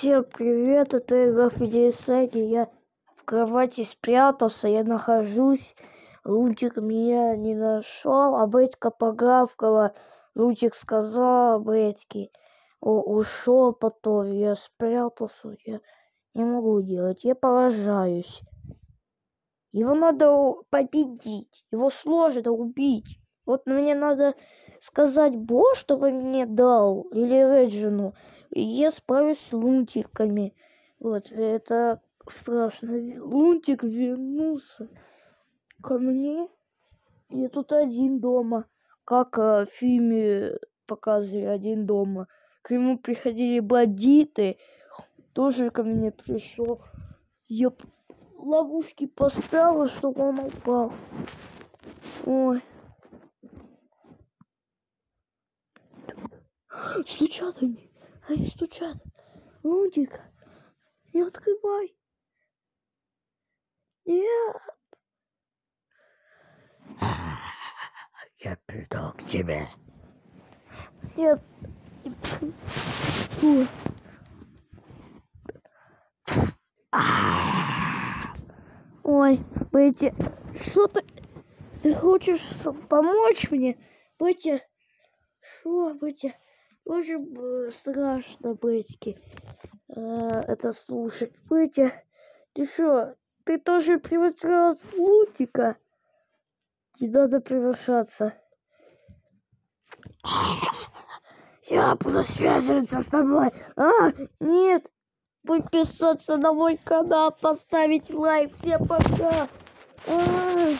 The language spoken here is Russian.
Всем привет, это Игорь Федерисаги. Я в кровати спрятался, я нахожусь. Лунтик меня не нашел, а Бетька погавкала. Лунтик сказал Бетьке, ушел потом. Я спрятался, я не могу делать, я поражаюсь. Его надо победить, его сложно убить. Вот мне надо сказать Бо, чтобы мне дал, или Реджину. Я справлюсь с лунтиками. Вот, это страшно. Лунтик вернулся ко мне. Я тут один дома. Как э, в фильме показывали один дома. К нему приходили бандиты. Тоже ко мне пришел. Я ловушки поставила, чтобы он упал. Ой. Стучат они. Они стучат. Лунтик, не открывай. Нет. Я приду к тебе. Нет. Ой. Ой, Бетти, что ты... Ты хочешь помочь мне? Бетти, что, Бетти? Тоже страшно, Бетти, э, это слушать. Бетти, ты что, ты тоже превратилась в лутика? Не надо превращаться. Я буду связываться с тобой. А, нет, подписаться на мой канал, поставить лайк. Всем пока. А, а, мне